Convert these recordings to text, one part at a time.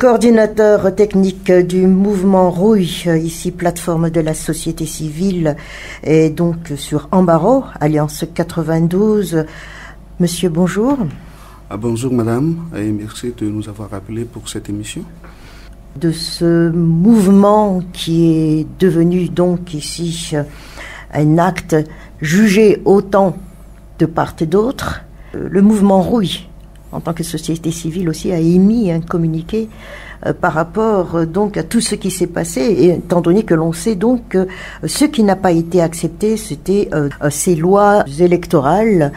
Coordinateur technique du mouvement Rouille, ici plateforme de la société civile, est donc sur Ambaro, Alliance 92. Monsieur, bonjour. Ah, bonjour madame, et merci de nous avoir appelés pour cette émission. De ce mouvement qui est devenu donc ici un acte jugé autant de part et d'autre, le mouvement Rouille en tant que société civile aussi, a émis un communiqué euh, par rapport euh, donc à tout ce qui s'est passé, et étant donné que l'on sait donc que ce qui n'a pas été accepté, c'était euh, ces lois électorales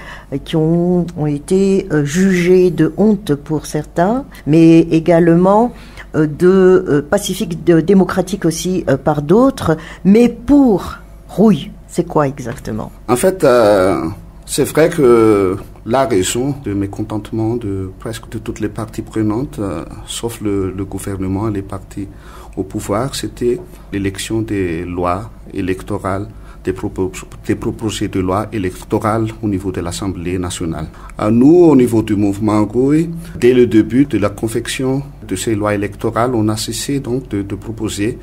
qui ont, ont été jugées de honte pour certains, mais également de pacifique, de démocratique aussi par d'autres, mais pour Rouille, c'est quoi exactement? En fait, c'est vrai que la raison de mécontentement de presque de toutes les parties prenantes, euh, sauf le, gouvernement et les partis au pouvoir, c'était l'élection des lois électorales, des, propositions de loi électorales au niveau de l'Assemblée nationale. À nous, au niveau du mouvement GUI, dès le début de la confection de ces lois électorales, on a cessé donc de, de proposer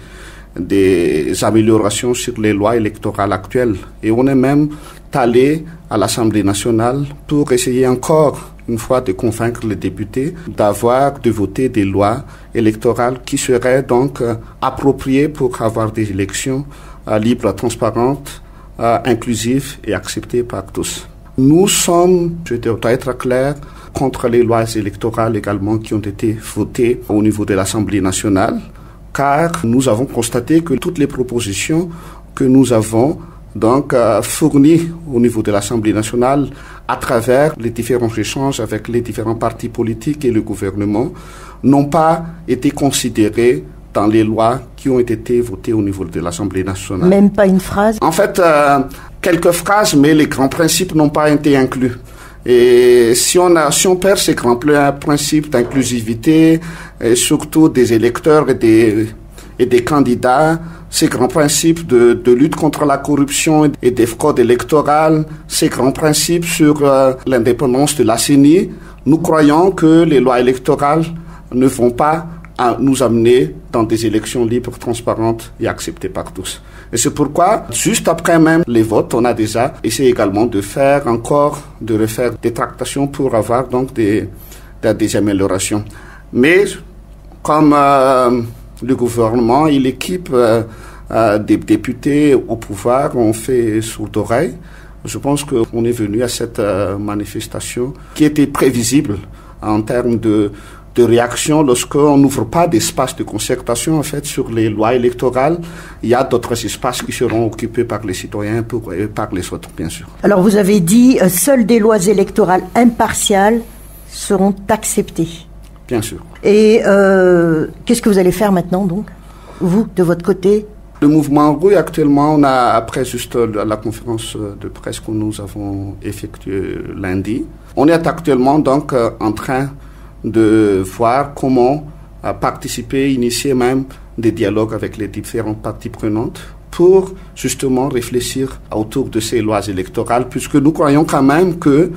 des améliorations sur les lois électorales actuelles. Et on est même allé à l'Assemblée nationale pour essayer encore une fois de convaincre les députés d'avoir, de voter des lois électorales qui seraient donc euh, appropriées pour avoir des élections euh, libres, transparentes, euh, inclusives et acceptées par tous. Nous sommes, je dois être clair, contre les lois électorales également qui ont été votées au niveau de l'Assemblée nationale, car nous avons constaté que toutes les propositions que nous avons donc euh, fourni au niveau de l'Assemblée nationale à travers les différents échanges avec les différents partis politiques et le gouvernement n'ont pas été considérés dans les lois qui ont été votées au niveau de l'Assemblée nationale. Même pas une phrase? En fait, euh, quelques phrases, mais les grands principes n'ont pas été inclus. Et si on, a, si on perd ces grands principes d'inclusivité, et surtout des électeurs et des, et des candidats, ces grands principes de, de, lutte contre la corruption et des fraudes électorales, ces grands principes sur euh, l'indépendance de la CENI, nous croyons que les lois électorales ne vont pas à nous amener dans des élections libres, transparentes et acceptées par tous. Et c'est pourquoi, juste après même les votes, on a déjà essayé également de faire encore, de refaire des tractations pour avoir donc des, des, des améliorations. Mais comme euh, le gouvernement et l'équipe euh, euh, des députés au pouvoir ont fait sourde oreille. Je pense qu'on est venu à cette euh, manifestation qui était prévisible en termes de, de réaction lorsqu'on n'ouvre pas d'espace de concertation en fait sur les lois électorales. Il y a d'autres espaces qui seront occupés par les citoyens pour, et par les autres, bien sûr. Alors vous avez dit, seules des lois électorales impartiales seront acceptées. Bien sûr. Et euh, qu'est-ce que vous allez faire maintenant, donc Vous, de votre côté? Le mouvement Rouille, actuellement, on a, après juste la conférence de presse que nous avons effectuée lundi, on est actuellement donc euh, en train de voir comment euh, participer, initier même des dialogues avec les différentes parties prenantes pour justement réfléchir autour de ces lois électorales, puisque nous croyons quand même que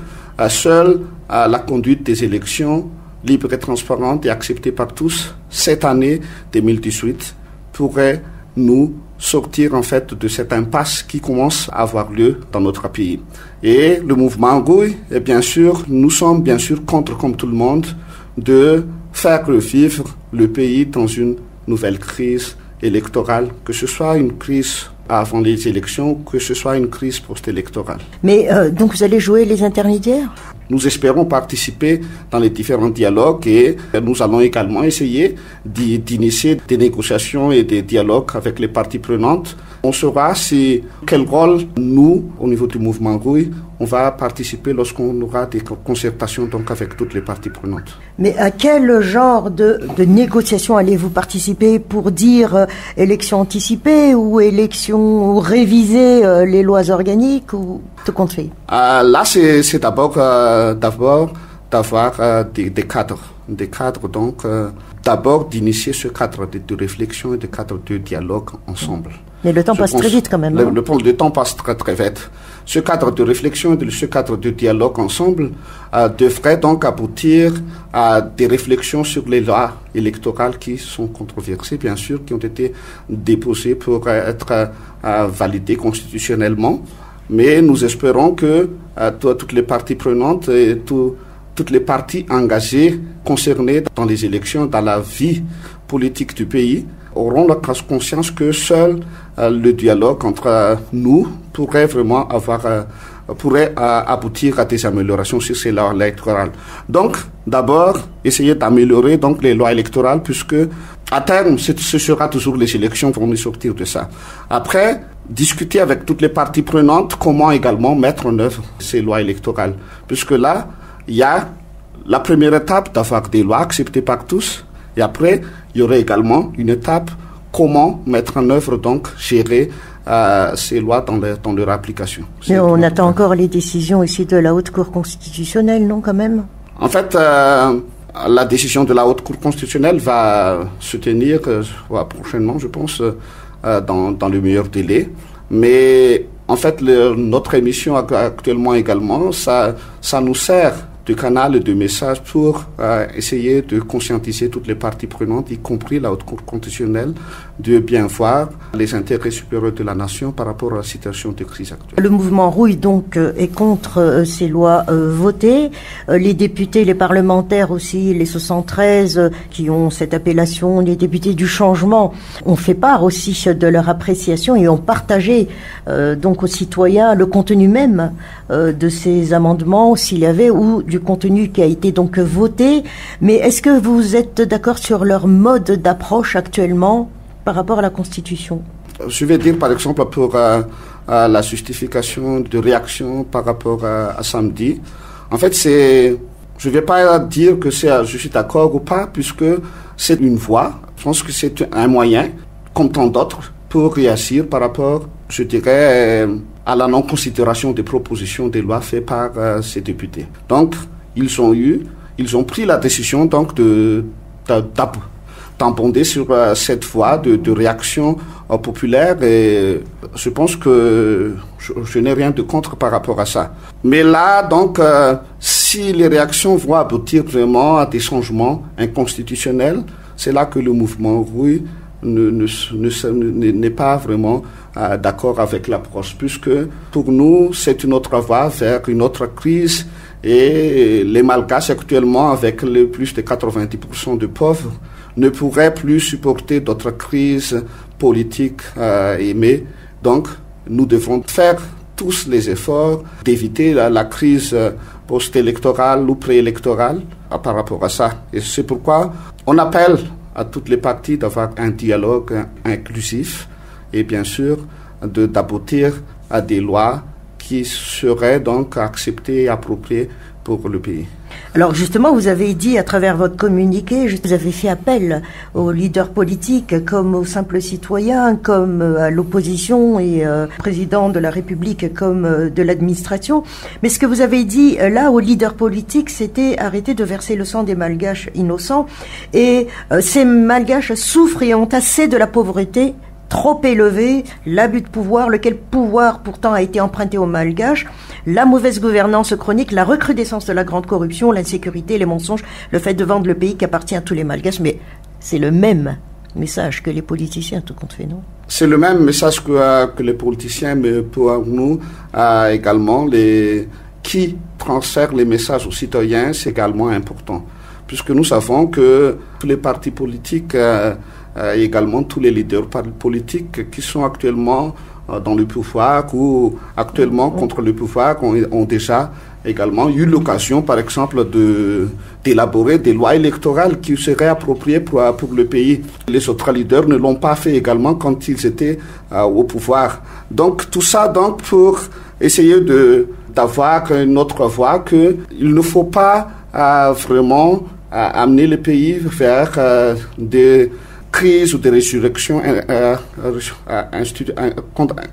seule la conduite des élections libre et transparente et acceptée par tous, cette année 2018 pourrait nous sortir en fait de cette impasse qui commence à avoir lieu dans notre pays. Et le mouvement Gouy, et bien sûr, nous sommes bien sûr contre, comme tout le monde, de faire revivre le pays dans une nouvelle crise électorale, que ce soit une crise avant les élections, que ce soit une crise post-électorale. Mais euh, donc vous allez jouer les intermédiaires? Nous espérons participer dans les différents dialogues et nous allons également essayer d'initier des négociations et des dialogues avec les parties prenantes. On saura si quel rôle nous, au niveau du mouvement Rouille, on va participer lorsqu'on aura des concertations donc avec toutes les parties prenantes. Mais à quel genre de, de négociations allez-vous participer pour dire euh, élection anticipée ou élection ou réviser euh, les lois organiques ou tout compte fait? Euh, Là, c'est d'abord euh, d'abord d'avoir euh, des, des, cadres, des cadres donc d'abord d'initier ce cadre de, de, réflexion et de cadre de dialogue ensemble. Mais le temps passe très vite quand même. Le, le, temps passe très très vite. Ce cadre de réflexion, ce cadre de dialogue ensemble euh, devrait donc aboutir à des réflexions sur les lois électorales qui sont controversées, bien sûr, qui ont été déposées pour être euh, validées constitutionnellement. Mais nous espérons que euh, toutes les parties prenantes et toutes les parties engagées concernées dans les élections, dans la vie politique du pays, auront la conscience que seul euh, le dialogue entre euh, nous pourrait vraiment avoir euh, pourrait aboutir à des améliorations sur ces lois électorales. Donc, d'abord, essayer d'améliorer donc les lois électorales, puisque à terme, ce sera toujours les élections vont nous sortir de ça. Après, discuter avec toutes les parties prenantes comment également mettre en œuvre ces lois électorales, puisque là, il y a la première étape d'avoir des lois acceptées par tous, et après, il y aurait également une étape comment mettre en œuvre, donc gérer euh, ces lois dans, dans leur application. Mais on attend encore les décisions ici de la Haute Cour constitutionnelle, non, quand même? En fait, euh, la décision de la Haute Cour constitutionnelle va se tenir euh, prochainement, je pense, dans, dans, le meilleur délai. Mais en fait, notre émission actuellement également, ça, ça nous sert de canal de messages pour euh, essayer de conscientiser toutes les parties prenantes, y compris la Haute Cour constitutionnelle, de bien voir les intérêts supérieurs de la nation par rapport à la situation de crise actuelle. Le mouvement Rouille donc euh, est contre euh, ces lois votées. les députés, les parlementaires aussi, les 73 qui ont cette appellation, les députés du changement, ont fait part aussi de leur appréciation et ont partagé donc aux citoyens le contenu même de ces amendements, s'il y avait, ou du contenu qui a été donc voté. Mais est-ce que vous êtes d'accord sur leur mode d'approche actuellement par rapport à la Constitution? Je vais dire par exemple pour euh, la justification de réaction par rapport à, samedi. En fait, c'est, je ne vais pas dire que c'est, je suis d'accord ou pas, puisque c'est une voie. Je pense que c'est un moyen, comme tant d'autres, pour réagir par rapport, je dirais, à la non-considération des propositions des lois faites par euh, ces députés. Donc, ils ont eu, ils ont pris la décision donc de, d'abonder sur euh, cette voie de, de réaction euh, populaire et je pense que je, n'ai rien de contre par rapport à ça. Mais là, donc, si les réactions vont aboutir vraiment à des changements inconstitutionnels, c'est là que le mouvement rouille ne, n'est pas vraiment euh, d'accord avec l'approche, puisque pour nous, c'est une autre voie vers une autre crise. Et les Malgaches actuellement, avec le plus de 90% de pauvres, ne pourraient plus supporter d'autres crises politiques euh, mais donc nous devons faire tous les efforts d'éviter la, crise post-électorale ou préélectorale euh, par rapport à ça. Et c'est pourquoi on appelle à toutes les parties d'avoir un dialogue inclusif et bien sûr d'aboutir à des lois qui seraient donc acceptées et appropriées pour le pays. Alors justement, vous avez dit à travers votre communiqué, vous avez fait appel aux leaders politiques comme aux simples citoyens, comme euh, à l'opposition et euh, président de la République comme euh, de l'administration. Mais ce que vous avez dit là aux leaders politiques, c'était arrêter de verser le sang des malgaches innocents. Et ces malgaches souffrent et ont assez de la pauvreté trop élevé, l'abus de pouvoir, lequel pouvoir pourtant a été emprunté aux malgaches, la mauvaise gouvernance chronique, la recrudescence de la grande corruption, l'insécurité, les mensonges, le fait de vendre le pays qui appartient à tous les malgaches. Mais c'est le même message que les politiciens, tout compte fait, non? C'est le même message que, euh, les politiciens, mais pour nous euh, également, les, qui transfèrent les messages aux citoyens, c'est également important. Puisque nous savons que tous les partis politiques euh, euh, également tous les leaders politiques qui sont actuellement euh, dans le pouvoir ou actuellement contre le pouvoir ont, déjà également eu l'occasion, par exemple, de d'élaborer des lois électorales qui seraient appropriées pour, pour le pays. Les autres leaders ne l'ont pas fait également quand ils étaient euh, au pouvoir. Donc tout ça, donc pour essayer de d'avoir une autre voie que il ne faut pas vraiment amener le pays vers des crise ou de résurrection euh, euh,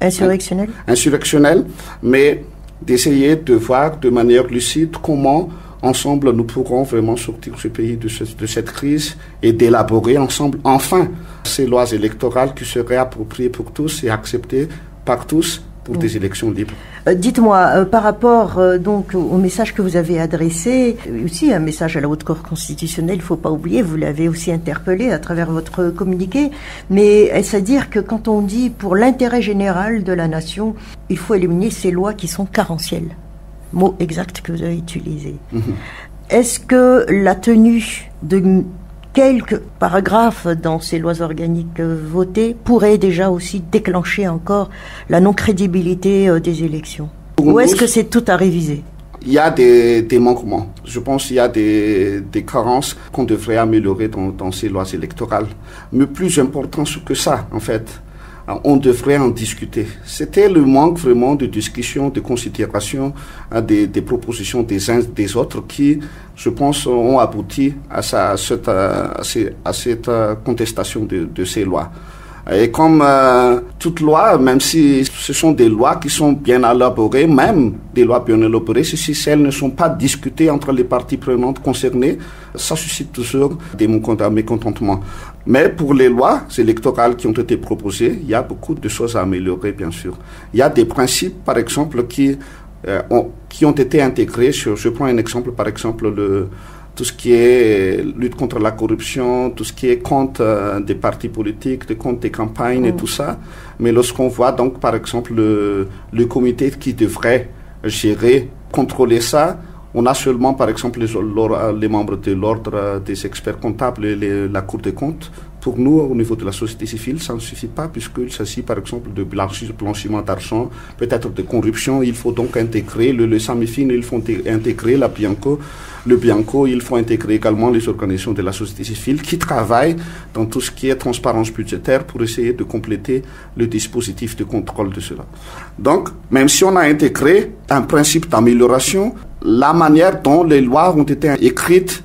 insurrectionnelle. insurrectionnelle, mais d'essayer de voir de manière lucide comment ensemble, nous pourrons vraiment sortir ce pays de, de cette crise et d'élaborer ensemble, enfin, ces lois électorales qui seraient appropriées pour tous et acceptées par tous pour des élections libres. Euh, dites-moi, euh, par rapport euh, donc au message que vous avez adressé, aussi un message à la Haute Cour constitutionnelle, il ne faut pas oublier, vous l'avez aussi interpellé à travers votre communiqué, mais est-ce à dire que quand on dit pour l'intérêt général de la nation, il faut éliminer ces lois qui sont carentielles? Mot exact que vous avez utilisé. Mhm. Est-ce que la tenue de quelques paragraphes dans ces lois organiques votées pourraient déjà aussi déclencher encore la non-crédibilité euh, des élections Ou est-ce que c'est tout à réviser? Il y a des, manquements. Je pense qu'il y a des, carences qu'on devrait améliorer dans, dans, ces lois électorales. Mais plus important que ça, en fait, on devrait en discuter. C'était le manque vraiment de discussion, de considération hein, des, propositions des uns des autres qui, je pense, ont abouti à, cette, cette, euh, contestation de ces lois. Et comme euh, toute loi, même si ce sont des lois qui sont bien élaborées, même des lois bien élaborées, si elles ne sont pas discutées entre les parties prenantes concernées, ça suscite toujours des mécontentements. Mais pour les lois électorales qui ont été proposées, il y a beaucoup de choses à améliorer, bien sûr. Il y a des principes, par exemple, qui, euh, ont, qui ont été intégrés. Je prends un exemple, par exemple, le tout ce qui est lutte contre la corruption, tout ce qui est compte euh, des partis politiques, des comptes des campagnes et mm. tout ça. Mais lorsqu'on voit donc par exemple le, le, comité qui devrait gérer, contrôler ça, on a seulement par exemple les, les membres de l'ordre des experts comptables et la Cour des comptes pour nous, au niveau de la société civile, ça ne suffit pas puisqu'il s'agit par exemple de blanchiment d'argent, peut-être de corruption. Il faut donc intégrer le, le SAMIFIN, il faut intégrer la Bianco. Le Bianco, il faut intégrer également les organisations de la société civile qui travaillent dans tout ce qui est transparence budgétaire pour essayer de compléter le dispositif de contrôle de cela. Donc, même si on a intégré un principe d'amélioration, la manière dont les lois ont été écrites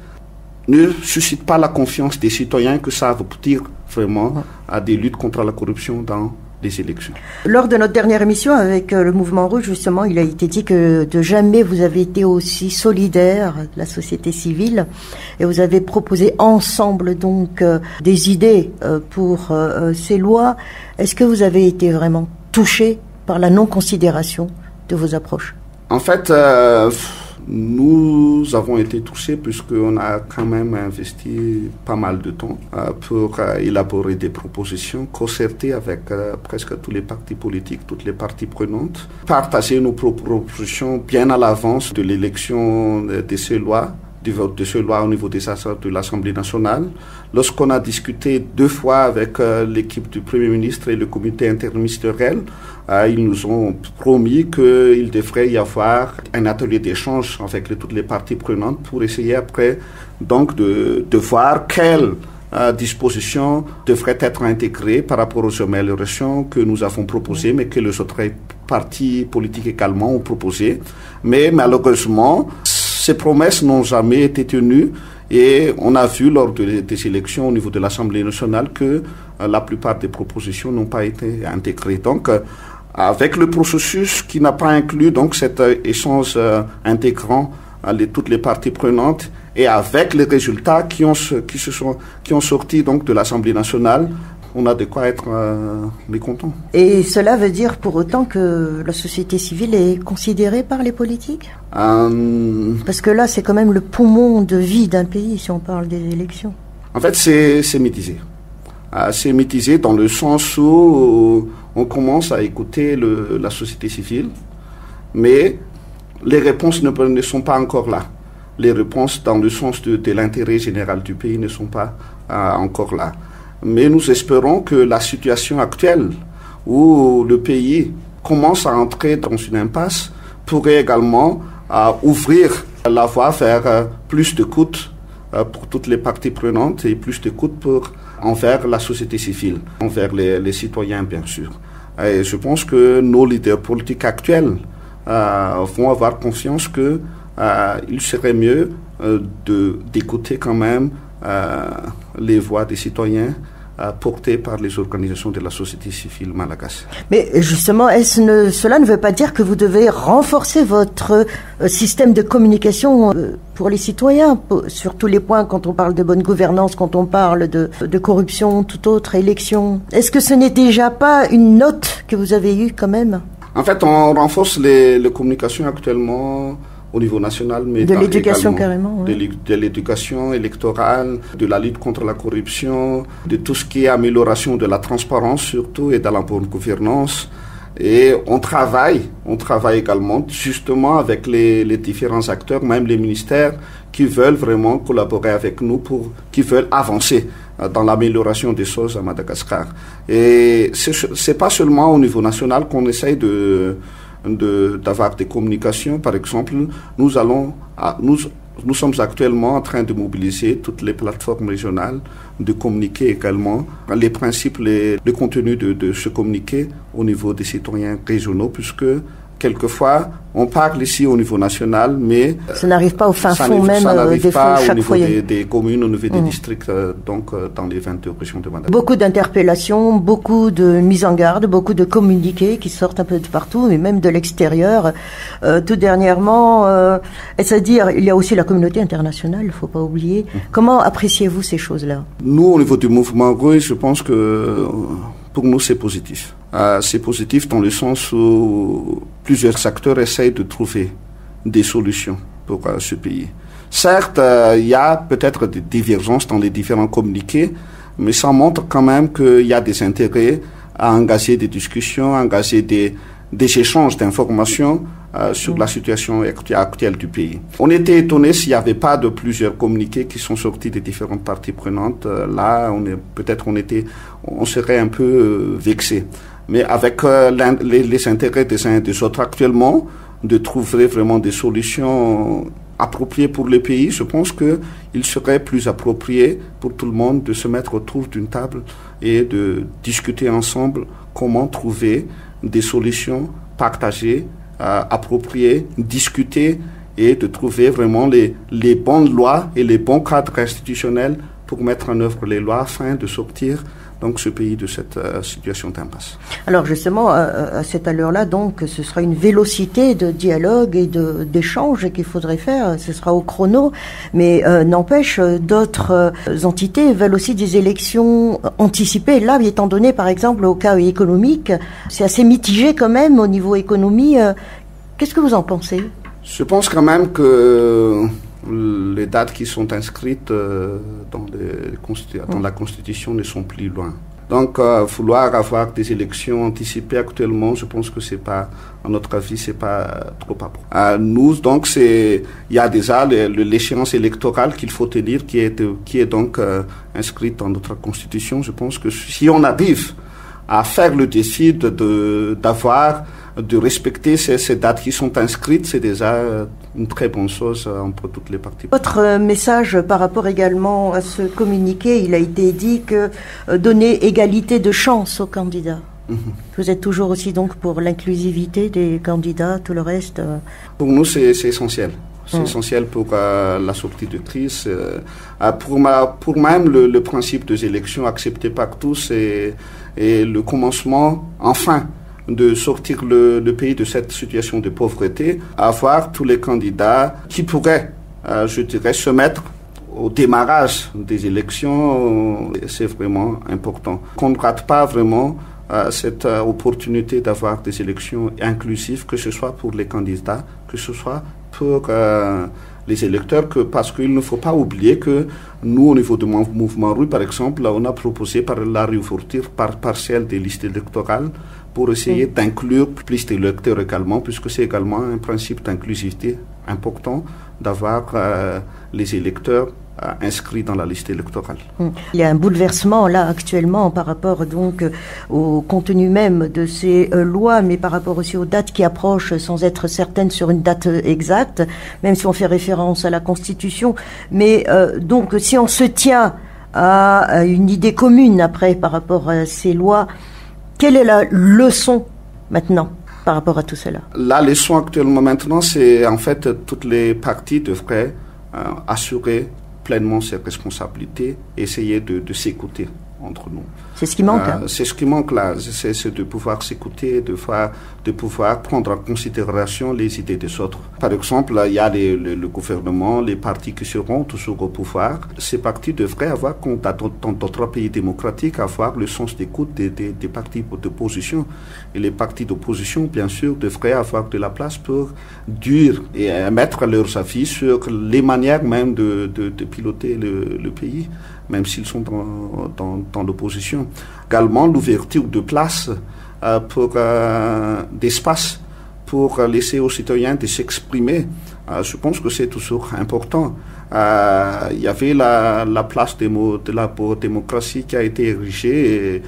ne suscite pas la confiance des citoyens que ça va dire vraiment à des luttes contre la corruption dans les élections. Lors de notre dernière émission avec euh, le Mouvement Rouge, justement, il a été dit que de jamais vous avez été aussi solidaire de la société civile et vous avez proposé ensemble donc euh, des idées euh, pour ces lois. Est-ce que vous avez été vraiment touché par la non-considération de vos approches? En fait, nous avons été touchés puisqu'on a quand même investi pas mal de temps euh, pour euh, élaborer des propositions concertées avec euh, presque tous les partis politiques, toutes les parties prenantes, partager nos propositions bien à l'avance de l'élection de ces lois de ce loi au niveau de l'Assemblée nationale. Lorsqu'on a discuté deux fois avec euh, l'équipe du Premier ministre et le comité interministériel, euh, ils nous ont promis qu'il devrait y avoir un atelier d'échange avec toutes les parties prenantes pour essayer après donc de, de voir quelles euh, dispositions devraient être intégrées par rapport aux améliorations que nous avons proposées, mais que les autres partis politiques également ont proposées. Mais malheureusement, ces promesses n'ont jamais été tenues et on a vu lors des élections au niveau de l'Assemblée nationale que euh, la plupart des propositions n'ont pas été intégrées. Donc, euh, avec le processus qui n'a pas inclus donc cet euh, échange intégrant toutes les parties prenantes et avec les résultats qui ont, qui ont sorti donc de l'Assemblée nationale, on a de quoi être euh, mécontent. Et cela veut dire pour autant que la société civile est considérée par les politiques? Euh, Parce que là, c'est quand même le poumon de vie d'un pays si on parle des élections. En fait, c'est mitigé. Euh, c'est mitigé dans le sens où on commence à écouter le, la société civile, mais les réponses ne, ne, sont pas encore là. Les réponses dans le sens de, de l'intérêt général du pays ne sont pas encore là. Mais nous espérons que la situation actuelle, où le pays commence à entrer dans une impasse, pourrait également euh, ouvrir la voie vers euh, plus de coûts euh, pour toutes les parties prenantes et plus de coûts pour, envers la société civile, envers les, citoyens bien sûr. Et je pense que nos leaders politiques actuels vont avoir confiance que il serait mieux d'écouter quand même les voix des citoyens portés par les organisations de la société civile malagasy. Mais justement, est-ce ne, cela ne veut pas dire que vous devez renforcer votre euh, système de communication euh, pour les citoyens, sur tous les points, quand on parle de bonne gouvernance, quand on parle de, de corruption, toute autre élection Est-ce que ce n'est déjà pas une note que vous avez eue quand même? En fait, on renforce les, les communications actuellement au niveau national, mais de l'éducation carrément, de l'éducation électorale, de la lutte contre la corruption, de tout ce qui est amélioration de la transparence surtout et de la bonne gouvernance. Et on travaille, on travaille également justement avec les, les, différents acteurs, même les ministères, qui veulent vraiment collaborer avec nous pour, qui veulent avancer euh, dans l'amélioration des choses à Madagascar. Et c'est pas seulement au niveau national qu'on essaye de d'avoir des communications. Par exemple, nous allons, nous, nous sommes actuellement en train de mobiliser toutes les plateformes régionales, de communiquer également les principes, les, le contenu de, de ce communiqué au niveau des citoyens régionaux, puisque quelquefois, on parle ici au niveau national, mais ça n'arrive pas au fin fond même ça euh, des pas au niveau des, des, communes, au niveau des mm. districts, euh, donc euh, dans les 22 régions de Madagascar. Beaucoup d'interpellations, beaucoup de mises en garde, beaucoup de communiqués qui sortent un peu de partout, mais même de l'extérieur. Euh, tout dernièrement, euh, c'est-à-dire il y a aussi la communauté internationale, il faut pas oublier. Mm. Comment appréciez-vous ces choses-là? Nous, au niveau du mouvement je pense que pour nous, c'est positif. Euh, c'est positif dans le sens où plusieurs acteurs essayent de trouver des solutions pour euh, ce pays. Certes, euh, il y a peut-être des divergences dans les différents communiqués, mais ça montre quand même qu'il y a des intérêts à engager des discussions, à engager des, des échanges d'informations euh, sur la situation actuelle du pays. On était étonné s'il n'y avait pas de plusieurs communiqués qui sont sortis des différentes parties prenantes. Euh, là, on est peut-être on était, on serait un peu euh, vexé. Mais avec les, les, intérêts des uns et des autres actuellement, de trouver vraiment des solutions appropriées pour le pays, je pense que il serait plus approprié pour tout le monde de se mettre autour d'une table et de discuter ensemble comment trouver des solutions partagées approprier, discuter et de trouver vraiment les, les bonnes lois et les bons cadres institutionnels pour mettre en œuvre les lois afin de sortir donc ce pays de cette euh, situation d'impasse. Alors justement, à cette allure-là, donc, ce sera une vélocité de dialogue et d'échange qu'il faudrait faire. Ce sera au chrono, mais euh, n'empêche, d'autres euh, entités veulent aussi des élections anticipées. Là, étant donné, par exemple, au cas économique, c'est assez mitigé quand même au niveau économie. Qu'est-ce que vous en pensez? Je pense quand même que les dates qui sont inscrites euh, dans, la Constitution ne sont plus loin. Donc, euh, vouloir avoir des élections anticipées actuellement, je pense que c'est pas, à notre avis, c'est pas trop à nous, donc, c'est, il y a déjà l'échéance électorale qu'il faut tenir, qui est, qui est donc euh, inscrite dans notre Constitution. Je pense que si on arrive à faire le défi de, d'avoir de respecter ces, ces, dates qui sont inscrites, c'est déjà une très bonne chose euh, entre toutes les parties. Votre euh, message par rapport également à ce communiqué, il a été dit que euh, donner égalité de chance aux candidats. Mm -hmm. Vous êtes toujours aussi donc pour l'inclusivité des candidats, tout le reste Pour nous, c'est essentiel. C'est mmh. essentiel pour euh, la sortie de crise. Euh, pour, ma, pour même le, le, principe des élections accepté par tous et, et le commencement, enfin, de sortir le, pays de cette situation de pauvreté, avoir tous les candidats qui pourraient, euh, je dirais, se mettre au démarrage des élections, c'est vraiment important. Qu'on ne rate pas vraiment euh, cette euh, opportunité d'avoir des élections inclusives, que ce soit pour les candidats, que ce soit pour les électeurs, que, parce qu'il ne faut pas oublier que nous, au niveau du mouvement rue, par exemple, on a proposé par la réouverture par partielle des listes électorales pour essayer d'inclure plus d'électeurs également, puisque c'est également un principe d'inclusivité important d'avoir euh, les électeurs euh, inscrits dans la liste électorale. Hum. Il y a un bouleversement là actuellement par rapport donc au contenu même de ces euh, lois, mais par rapport aussi aux dates qui approchent sans être certaines sur une date exacte, même si on fait référence à la Constitution. Mais euh, donc si on se tient à une idée commune après par rapport à ces lois, quelle est la leçon maintenant par rapport à tout cela? La leçon actuellement maintenant, c'est en fait toutes les parties devraient euh, assurer pleinement ses responsabilités, essayer de, de s'écouter entre nous. C'est ce qui manque. Hein. c'est ce qui manque là, c'est de pouvoir s'écouter, de, de pouvoir prendre en considération les idées des autres. Par exemple, il y a le gouvernement, les partis qui seront toujours au pouvoir. Ces partis devraient avoir, comme dans d'autres pays démocratiques, avoir le sens d'écoute des, des, partis d'opposition. Et les partis d'opposition, bien sûr, devraient avoir de la place pour dire et mettre leurs avis sur les manières même de, de, piloter le, le pays même s'ils sont dans, dans, l'opposition. Également, l'ouverture de places euh, pour euh, d'espace pour laisser aux citoyens de s'exprimer. Euh, je pense que c'est toujours important. Il y avait la, la place de, la démocratie qui a été érigée.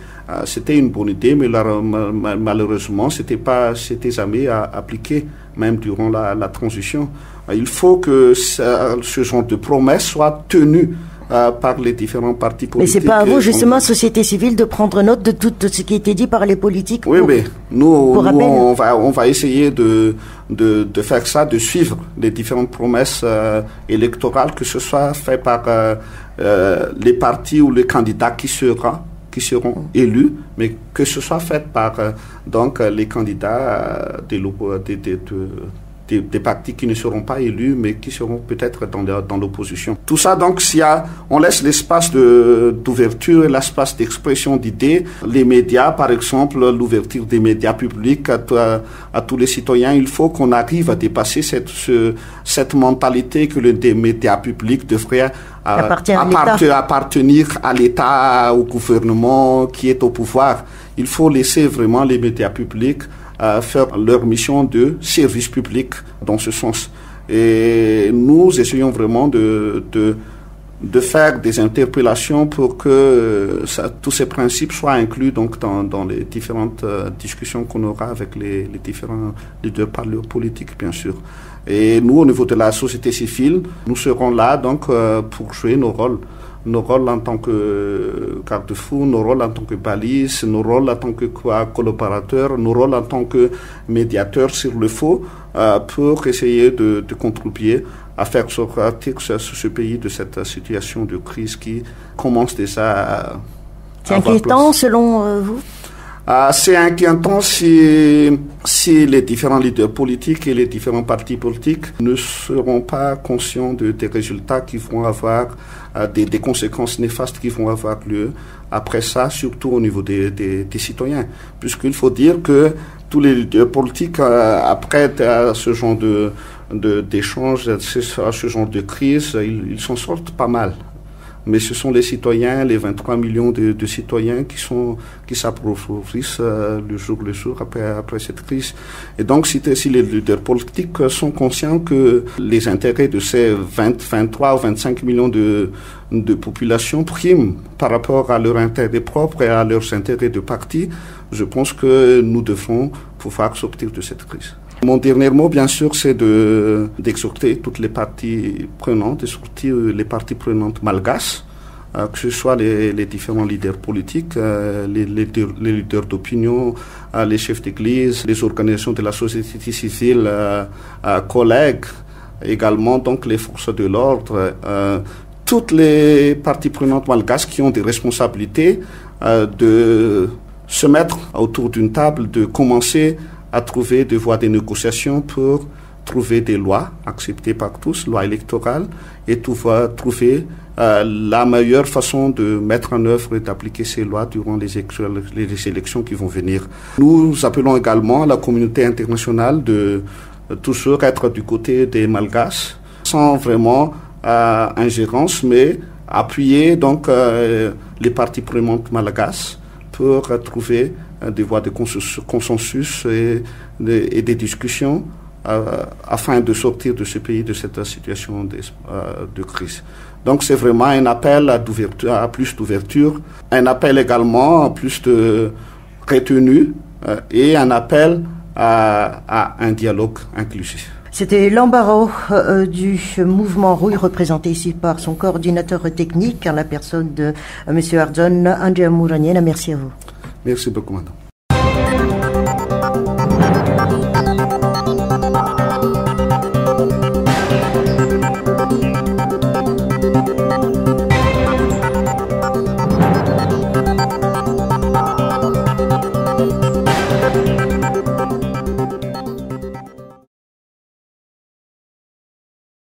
C'était une bonne idée, mais malheureusement, c'était pas, c'était jamais appliqué, même durant la, transition. il faut que ce, genre de promesses soit tenu euh, par les différents partis politiques. Mais c'est pas à vous, justement, société civile, de prendre note de tout ce qui a été dit par les politiques. Oui, mais nous, on, va, on va essayer de, de, de, faire ça, de suivre les différentes promesses euh, électorales, que ce soit fait par euh, les partis ou les candidats qui seront qui seront élus, mais que ce soit fait par donc les candidats de, de, de, des, partis qui ne seront pas élus, mais qui seront peut-être dans, dans l'opposition. Tout ça, donc, s'il y a, on laisse l'espace d'ouverture l'espace d'expression d'idées. Les médias, par exemple, l'ouverture des médias publics à, à, tous les citoyens, il faut qu'on arrive à dépasser cette, cette mentalité que les médias publics devraient euh, appartenir à l'État, au gouvernement qui est au pouvoir. Il faut laisser vraiment les médias publics à faire leur mission de service public dans ce sens. Et nous essayons vraiment de, de, faire des interpellations pour que ça, tous ces principes soient inclus donc dans, dans les différentes euh, discussions qu'on aura avec les, les différents leaders parleurs politiques, bien sûr. Et nous, au niveau de la société civile, nous serons là donc euh, pour jouer nos rôles nos rôles en tant que garde-fou, nos rôles en tant que balise, nos rôles en tant que collaborateurs, nos rôles en tant que médiateurs sur le faux, euh, pour essayer de, de, contribuer à faire sortir ce, ce, pays de cette situation de crise qui commence déjà à. C'est inquiétant selon euh, vous? Ah, c'est inquiétant si, si les différents leaders politiques et les différents partis politiques ne seront pas conscients de, des résultats qui vont avoir, des, des, conséquences néfastes qui vont avoir lieu après ça, surtout au niveau des, des, des citoyens. Puisqu'il faut dire que tous les politiques, euh, après ce genre de d'échanges, à ce genre de crise, ils s'en sortent pas mal mais ce sont les citoyens, les 23 millions de, de citoyens qui sont qui s'approfondissent euh, le jour le jour après après cette crise. Et donc si, si les leaders politiques sont conscients que les intérêts de ces 20, 23 ou 25 millions de de population priment par rapport à leurs intérêts propres et à leurs intérêts de parti, je pense que nous devons pouvoir sortir de cette crise. Mon dernier mot, bien sûr, c'est de, d'exhorter toutes les parties prenantes, surtout les parties prenantes malgaches, euh, que ce soit les, les, différents leaders politiques, euh, les, les, les, leaders d'opinion, euh, les chefs d'église, les organisations de la société civile, collègues, également donc les forces de l'ordre, toutes les parties prenantes malgaches qui ont des responsabilités de se mettre autour d'une table, de commencer à trouver des voies de négociation pour trouver des lois acceptées par tous, lois électorales, et trouver euh, la meilleure façon de mettre en œuvre et d'appliquer ces lois durant les, les, élections qui vont venir. Nous appelons également la communauté internationale de toujours être du côté des Malgaches, sans vraiment euh, ingérence, mais appuyer donc euh, les parties prenantes malgaches pour trouver euh, des voies de consensus et, des discussions euh, afin de sortir de ce pays de cette situation de, euh, de crise. Donc c'est vraiment un appel à, plus d'ouverture, un appel également à plus de retenue et un appel à, un dialogue inclusif. C'était l'embarras euh, du mouvement Rouille, représenté ici par son coordinateur technique, la personne de euh, M. Ardon Andrea Mouranienne. Merci à vous. Merci beaucoup, madame.